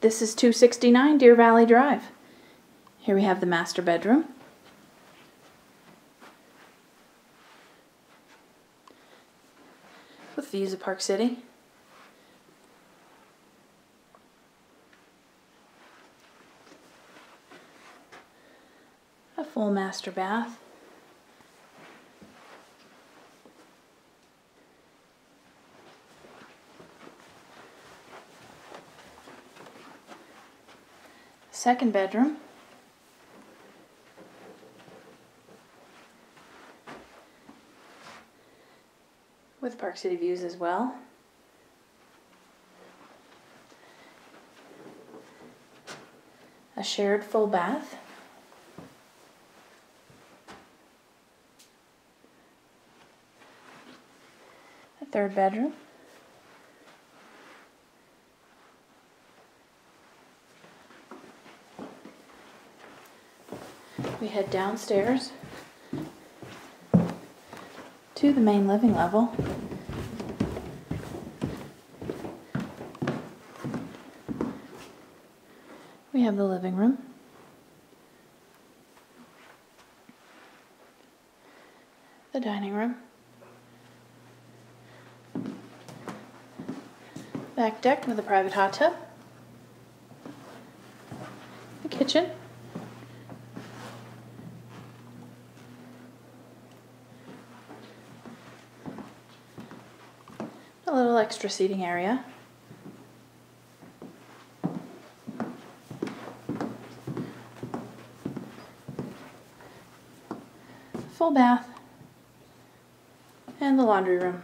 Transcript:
This is 269 Deer Valley Drive. Here we have the master bedroom. With views of Park City. A full master bath. Second bedroom. With Park City views as well. A shared full bath. A third bedroom. We head downstairs to the main living level. We have the living room. The dining room. Back deck with a private hot tub. The kitchen. A little extra seating area. Full bath. And the laundry room.